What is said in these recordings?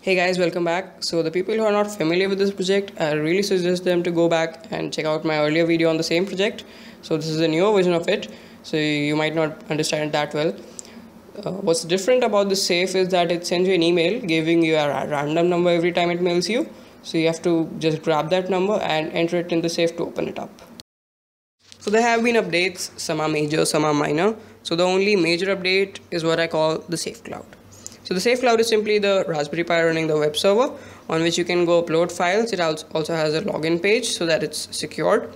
Hey guys, welcome back. So the people who are not familiar with this project, I really suggest them to go back and check out my earlier video on the same project. So this is a newer version of it, so you might not understand it that well. Uh, what's different about the safe is that it sends you an email giving you a random number every time it mails you. So you have to just grab that number and enter it in the safe to open it up. So there have been updates, some are major, some are minor. So the only major update is what I call the Safe Cloud. So the Safe Cloud is simply the Raspberry Pi running the web server on which you can go upload files. It also has a login page so that it's secured.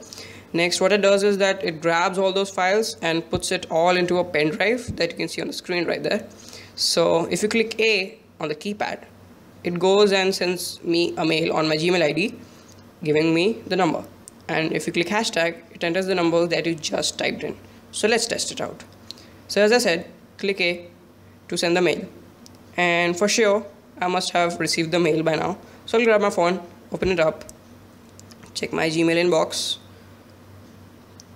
Next, what it does is that it grabs all those files and puts it all into a pen drive that you can see on the screen right there. So if you click A on the keypad, it goes and sends me a mail on my Gmail ID giving me the number. And if you click hashtag, it enters the number that you just typed in. So let's test it out. So as I said, click A to send the mail. And for sure I must have received the mail by now. So I'll grab my phone open it up check my gmail inbox.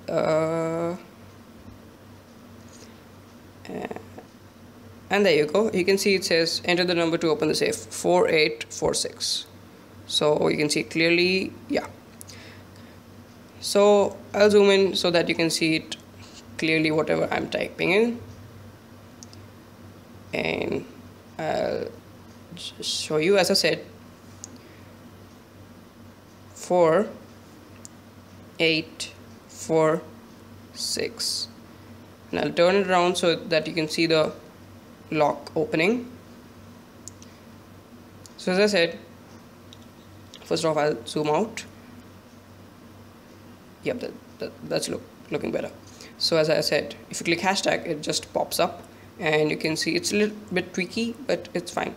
Uh, and there you go. You can see it says enter the number to open the safe 4846 so you can see clearly. Yeah. So I'll zoom in so that you can see it clearly whatever I'm typing in. And I'll show you as I said 4 8 4 6 and I'll turn it around so that you can see the lock opening. So as I said first off I'll zoom out. Yep that, that, that's look, looking better. So as I said if you click hashtag it just pops up and you can see it's a little bit tweaky but it's fine.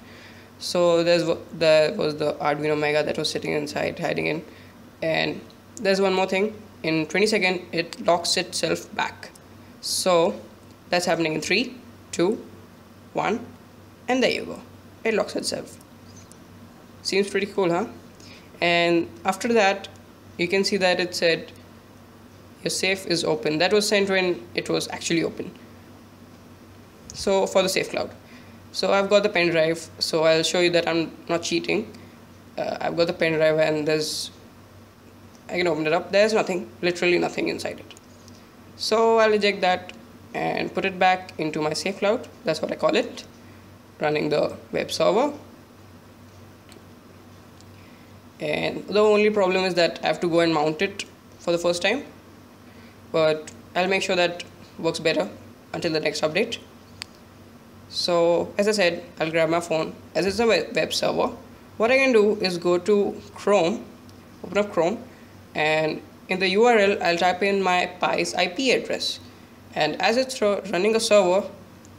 So there's there was the Arduino Mega that was sitting inside hiding in. And there's one more thing. In 20 second it locks itself back. So that's happening in 3 2 1 and there you go. It locks itself. Seems pretty cool huh? And after that you can see that it said your safe is open. That was sent when it was actually open. So for the safe cloud. So I've got the pen drive. So I'll show you that I'm not cheating. Uh, I've got the pen drive and there's I can open it up. There's nothing literally nothing inside it. So I'll eject that and put it back into my safe cloud. That's what I call it. Running the web server. And the only problem is that I have to go and mount it for the first time but I'll make sure that works better until the next update. So as I said I'll grab my phone. As it's a web server what I can do is go to Chrome open up Chrome and in the URL I'll type in my Pi's IP address. And as it's running a server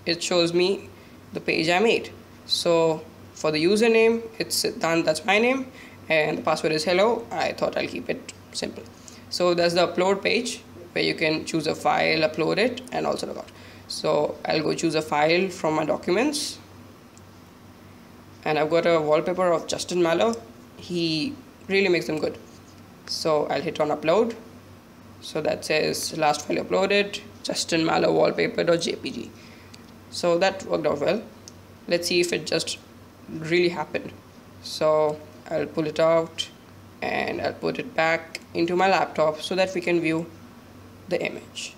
it shows me the page I made. So for the username it's done that's my name and the password is hello. I thought I'll keep it simple. So there's the upload page where you can choose a file upload it and also log out. So I'll go choose a file from my documents. And I've got a wallpaper of Justin Maller he really makes them good. So I'll hit on upload. So that says last file uploaded Justin Maller wallpaper.jpg so that worked out well. Let's see if it just really happened. So I'll pull it out and I'll put it back into my laptop so that we can view the image.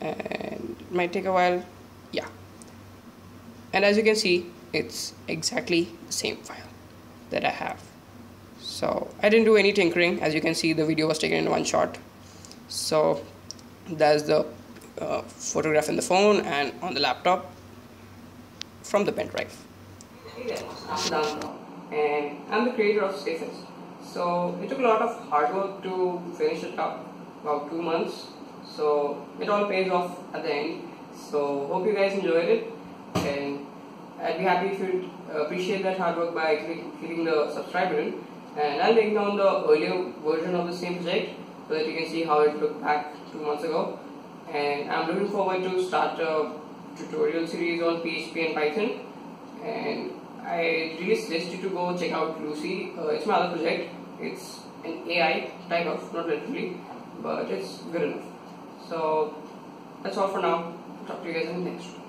And it might take a while yeah. And as you can see it's exactly the same file that I have. So I didn't do any tinkering. As you can see the video was taken in one shot. So that's the uh, photograph in the phone and on the laptop from the pen drive. Hey guys, I'm and I'm the creator of Safest so it took a lot of hard work to finish it up about two months. So it all pays off at the end. So hope you guys enjoyed it. And I'd be happy if you'd appreciate that hard work by clicking the subscribe button. And I'll take down the earlier version of the same project so that you can see how it looked back two months ago. And I'm looking forward to start a tutorial series on PHP and Python. And I really suggest you to go check out Lucy. Uh, it's my other project. It's an AI type of not literally but it's good enough so that's all for now. Talk to you guys in the next one.